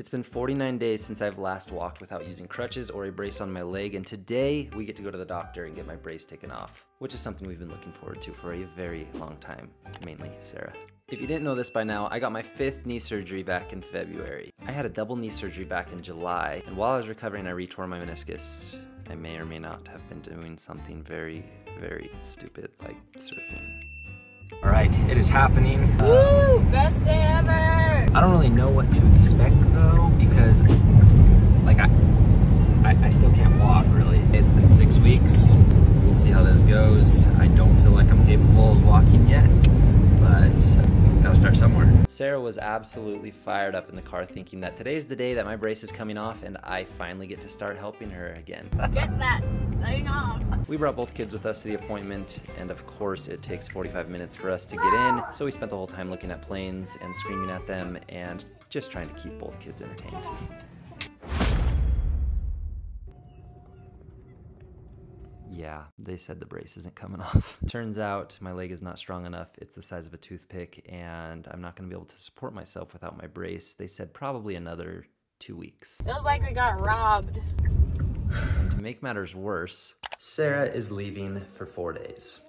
It's been 49 days since I've last walked without using crutches or a brace on my leg, and today we get to go to the doctor and get my brace taken off, which is something we've been looking forward to for a very long time, mainly Sarah. If you didn't know this by now, I got my fifth knee surgery back in February. I had a double knee surgery back in July, and while I was recovering, I retore my meniscus. I may or may not have been doing something very, very stupid like surfing. All right, it is happening. Woo! Best day ever! I don't really know what to expect though, because like I, I, I still can't walk really. It's been six weeks. We'll see how this goes. I don't feel like I'm capable of walking yet, but gotta start somewhere. Sarah was absolutely fired up in the car thinking that today's the day that my brace is coming off and I finally get to start helping her again. Get that thing off. We brought both kids with us to the appointment, and of course, it takes 45 minutes for us to get in. So we spent the whole time looking at planes and screaming at them and just trying to keep both kids entertained. Yeah, they said the brace isn't coming off. Turns out my leg is not strong enough. It's the size of a toothpick, and I'm not gonna be able to support myself without my brace. They said probably another two weeks. Feels like we got robbed. To make matters worse, Sarah is leaving for four days.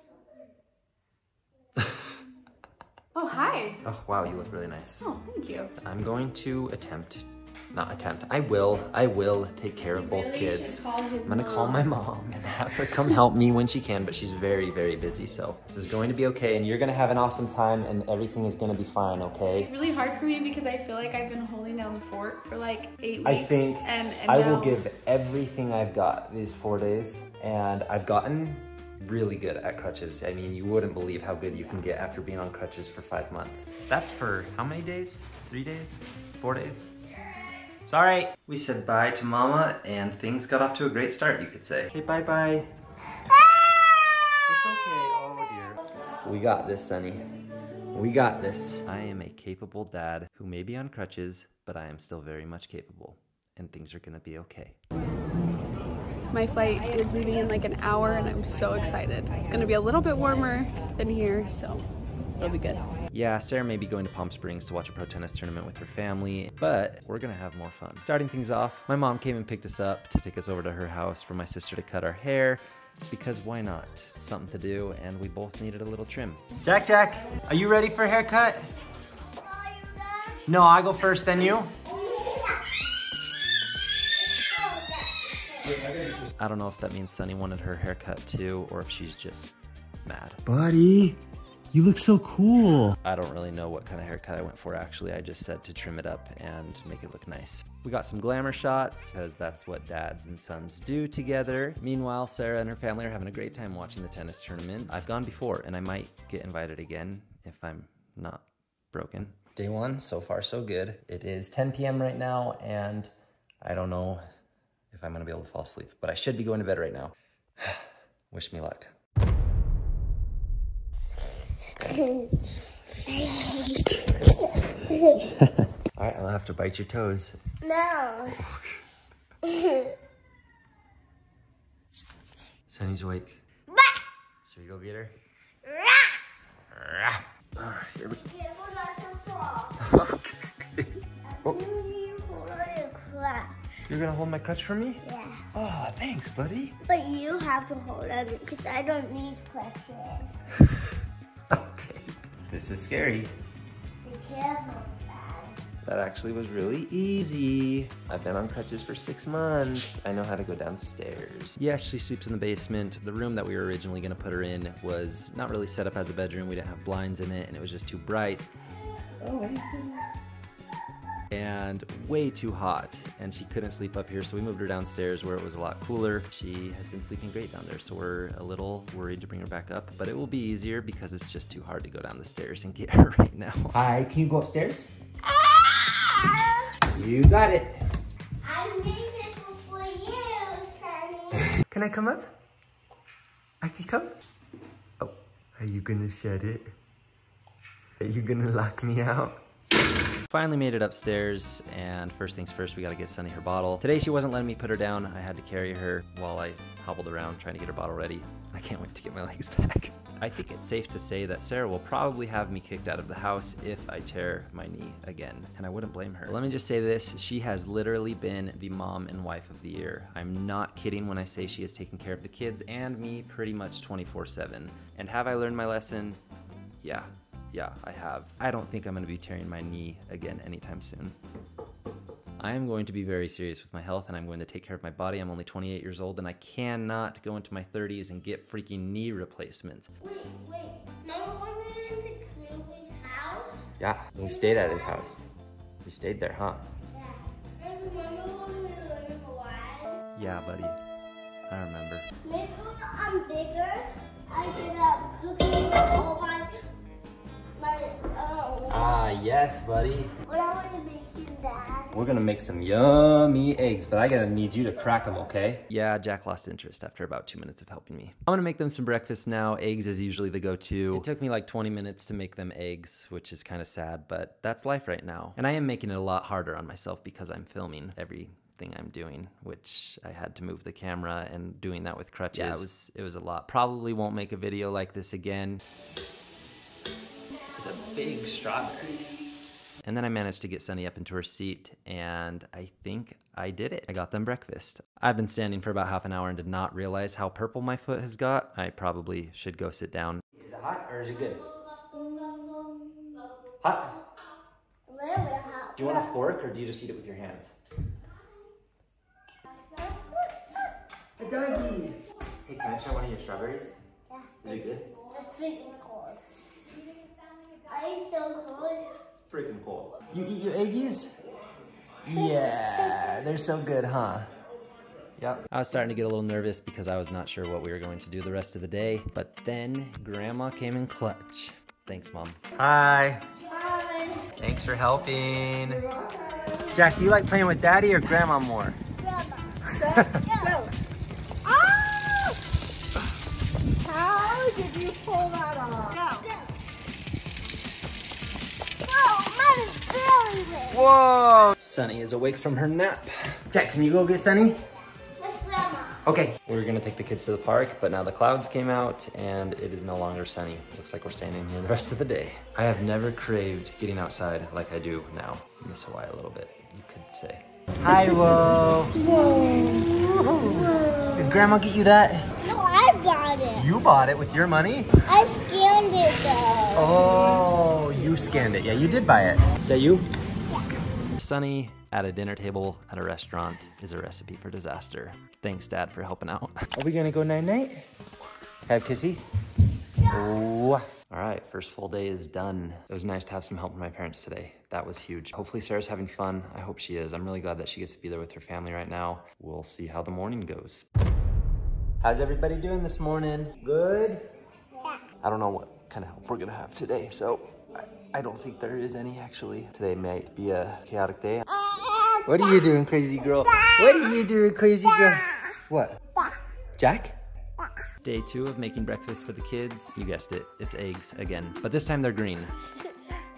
Oh, hi. Oh, wow, you look really nice. Oh, thank you. I'm going to attempt, not attempt, I will, I will take care of both really kids. should call his I'm gonna call my mom and have her come help me when she can, but she's very, very busy, so this is going to be okay, and you're gonna have an awesome time, and everything is gonna be fine, okay? It's really hard for me because I feel like I've been holding down the fort for like eight weeks. I think and, and I now, will give everything I've got these four days, and I've gotten really good at crutches. I mean, you wouldn't believe how good you can get after being on crutches for five months. That's for how many days? Three days? Four days? Sorry. We said bye to mama, and things got off to a great start, you could say. Hey, bye-bye. It's okay, oh dear. We got this, Sunny. We got this. I am a capable dad who may be on crutches, but I am still very much capable, and things are gonna be okay. My flight is leaving in like an hour and I'm so excited. It's gonna be a little bit warmer than here, so it'll be good. Yeah, Sarah may be going to Palm Springs to watch a pro tennis tournament with her family, but we're gonna have more fun. Starting things off, my mom came and picked us up to take us over to her house for my sister to cut our hair, because why not? It's something to do, and we both needed a little trim. Jack, Jack, are you ready for a haircut? No, I go first, then you. I don't know if that means Sunny wanted her haircut too, or if she's just mad. Buddy, you look so cool. I don't really know what kind of haircut I went for actually. I just said to trim it up and make it look nice. We got some glamour shots because that's what dads and sons do together. Meanwhile, Sarah and her family are having a great time watching the tennis tournament. I've gone before and I might get invited again if I'm not broken. Day one, so far so good. It is 10 p.m. right now and I don't know if I'm gonna be able to fall asleep, but I should be going to bed right now. Wish me luck. All right, I'll have to bite your toes. No. Sunny's awake. Should we go get her? All right, here we Careful not to fall. Okay. I'm You're gonna hold my crutch for me? Yeah. Oh, thanks, buddy. But you have to hold on because I don't need crutches. Okay. This is scary. Be careful, Dad. That actually was really easy. I've been on crutches for six months. I know how to go downstairs. Yes, she sleeps in the basement. The room that we were originally gonna put her in was not really set up as a bedroom. We didn't have blinds in it and it was just too bright. Oh, And way too hot, and she couldn't sleep up here, so we moved her downstairs where it was a lot cooler. She has been sleeping great down there, so we're a little worried to bring her back up, but it will be easier because it's just too hard to go down the stairs and get her right now. Hi, can you go upstairs? Ah! You got it. I made it for you, Sunny. Can I come up? I can come? Oh, are you gonna shed it? Are you gonna lock me out? Finally made it upstairs, and first things first, we gotta get Sunny her bottle. Today she wasn't letting me put her down. I had to carry her while I hobbled around trying to get her bottle ready. I can't wait to get my legs back. I think it's safe to say that Sarah will probably have me kicked out of the house if I tear my knee again, and I wouldn't blame her. Let me just say this, she has literally been the mom and wife of the year. I'm not kidding when I say she has taken care of the kids and me pretty much 24 7. And have I learned my lesson? Yeah, yeah, I have. I don't think I'm gonna be tearing my knee again anytime soon. I am going to be very serious with my health and I'm going to take care of my body. I'm only 28 years old and I cannot go into my 30s and get freaking knee replacements. Wait, wait. Remember when we went to Cleveland's house? Yeah, we stayed at his house. We stayed there, huh? Yeah. And remember when we were in Yeah, buddy. I remember. Maybe when I'm bigger, I could um, yes, buddy. what are we making, Dad? We're gonna make some yummy eggs, but I gotta need you to crack them, okay? Yeah, Jack lost interest after about two minutes of helping me. I'm gonna make them some breakfast now. Eggs is usually the go-to. It took me like 20 minutes to make them eggs, which is kind of sad, but that's life right now. And I am making it a lot harder on myself because I'm filming everything I'm doing, which I had to move the camera and doing that with crutches. Yeah, it was it was a lot. Probably won't make a video like this again. It's a big strawberry. And then I managed to get Sunny up into her seat, and I think I did it. I got them breakfast. I've been standing for about half an hour and did not realize how purple my foot has got. I probably should go sit down. Is it hot or is it good? Hot? A little bit hot. Do you want a fork or do you just eat it with your hands? A doggy! Hey, can I try one of your strawberries? Yeah. Is it good? It's freaking cold. Are you so cold? Freaking cold. You eat your eggies? Yeah, they're so good, huh? Yep. I was starting to get a little nervous because I was not sure what we were going to do the rest of the day, but then Grandma came in clutch. Thanks, Mom. Hi. Hi. Thanks for helping. Jack, do you like playing with Daddy or Grandma more? Grandma. Go. Ah! How did you pull that off? Whoa! Sunny is awake from her nap. Jack, can you go get Sunny? That's Grandma. Okay. We were gonna take the kids to the park, but now the clouds came out and it is no longer sunny. Looks like we're staying in here the rest of the day. I have never craved getting outside like I do now. I miss Hawaii a little bit, you could say. Hi, whoa. Whoa. whoa. Did grandma get you that? No, I bought it. You bought it with your money? I scanned it though. Oh, you scanned it. Yeah, you did buy it. Is that you? Sunny at a dinner table at a restaurant is a recipe for disaster. Thanks, Dad, for helping out. Are we gonna go night night? Have kissy? Oh. All right, first full day is done. It was nice to have some help from my parents today. That was huge. Hopefully Sarah's having fun. I hope she is. I'm really glad that she gets to be there with her family right now. We'll see how the morning goes. How's everybody doing this morning? Good? Yeah. I don't know what kind of help we're gonna have today, so I, I don't think there is any actually. Today might be a chaotic day. What are you doing, crazy girl? What are you doing, crazy girl? What? Jack? Day two of making breakfast for the kids. You guessed it, it's eggs again, but this time they're green.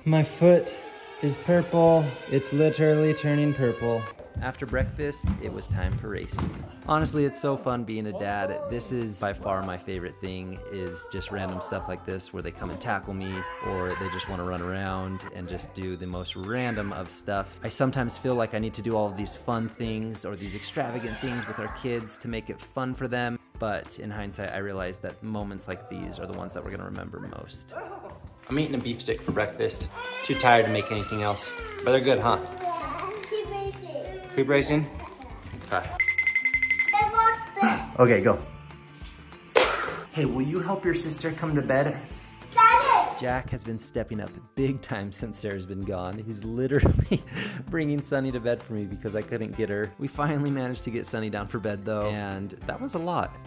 My foot is purple. It's literally turning purple. After breakfast, it was time for racing. Honestly, it's so fun being a dad. This is by far my favorite thing is just random stuff like this where they come and tackle me or they just want to run around and just do the most random of stuff. I sometimes feel like I need to do all of these fun things or these extravagant things with our kids to make it fun for them. But in hindsight, I realize that moments like these are the ones that we're gonna remember most. I'm eating a beef stick for breakfast. Too tired to make anything else. But they're good, huh? Keep racing. Okay. I got this. Okay, go. Hey, will you help your sister come to bed? Got. Jack has been stepping up big time since Sarah's been gone. He's literally bringing Sunny to bed for me because I couldn't get her. We finally managed to get Sunny down for bed though, and that was a lot.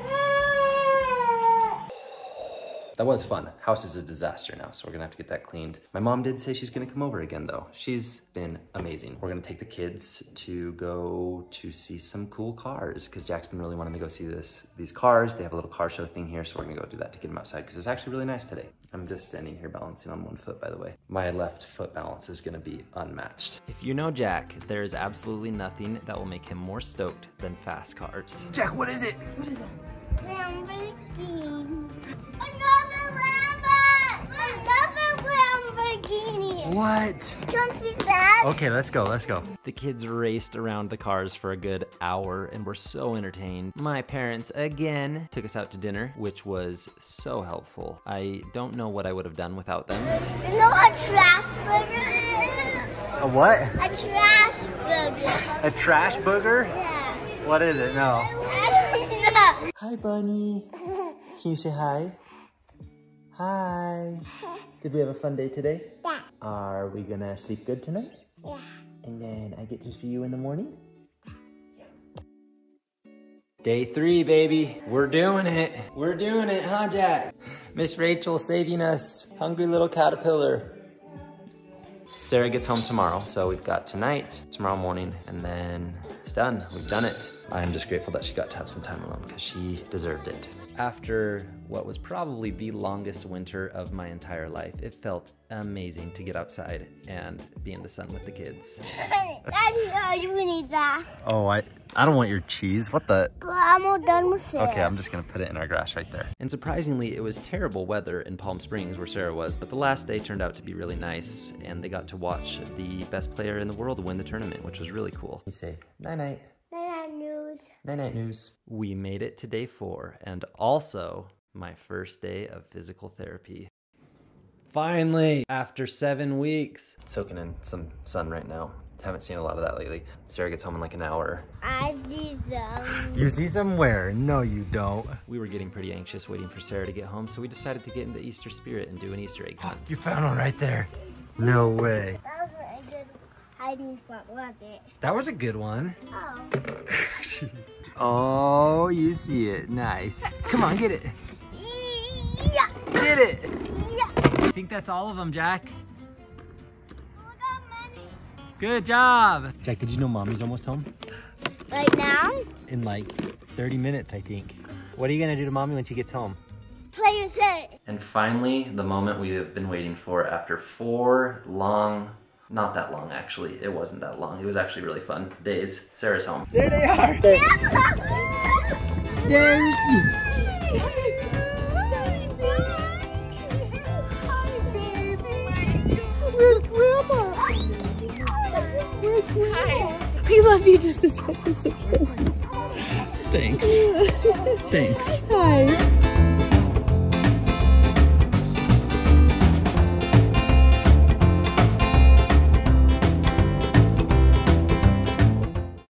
That was fun. House is a disaster now, so we're gonna have to get that cleaned. My mom did say she's gonna come over again though. She's been amazing. We're gonna take the kids to go to see some cool cars because Jack's been really wanting to go see this these cars. They have a little car show thing here, so we're gonna go do that to get them outside because it's actually really nice today. I'm just standing here balancing on one foot, by the way. My left foot balance is gonna be unmatched. If you know Jack, there is absolutely nothing that will make him more stoked than fast cars. Jack, what is it? What is that? Lamborghini. Another Lamborghini. Another Lamborghini. What? Come see that? Okay, let's go, let's go. The kids raced around the cars for a good hour and were so entertained. My parents, again, took us out to dinner, which was so helpful. I don't know what I would have done without them. You know what a trash burger is? A what? A trash burger. A trash booger? Yeah. What is it? No. Hi, Bunny. Can you say hi? Hi. Did we have a fun day today? Yeah. Are we gonna sleep good tonight? Yeah. And then I get to see you in the morning? Day three, baby. We're doing it. We're doing it, huh, Jack? Miss Rachel saving us. Hungry little caterpillar. Sarah gets home tomorrow, so we've got tonight, tomorrow morning, and then it's done. We've done it. I'm just grateful that she got to have some time alone because she deserved it. After what was probably the longest winter of my entire life, it felt amazing to get outside and be in the sun with the kids. Daddy, uh, you need that. Oh, I I don't want your cheese. What the? But I'm all done with it. Okay, I'm just gonna put it in our grass right there. And surprisingly, it was terrible weather in Palm Springs where Sarah was, but the last day turned out to be really nice, and they got to watch the best player in the world win the tournament, which was really cool. You say night night. Night news. Night night news. We made it to day four, and also my first day of physical therapy. Finally, after seven weeks. Soaking in some sun right now. Haven't seen a lot of that lately. Sarah gets home in like an hour. I see them. You see somewhere? No, you don't. We were getting pretty anxious waiting for Sarah to get home, so we decided to get in the Easter spirit and do an Easter egg hunt. You found one right there. No way. That was a good hiding spot, wasn't it? That was a good one. Oh. Oh, you see it. Nice. Come on, get it. Yeah. Get it. Yeah. I think that's all of them, Jack. Look how many. Good job. Jack, did you know mommy's almost home? Right now, In like 30 minutes, I think. What are you gonna do to mommy when she gets home? play with it. And finally, the moment we have been waiting for after four long, not that long actually, it wasn't that long, it was actually really fun days. Sarah's home. There they are. We love you just as much as the kids. Thanks. Thanks. Hi.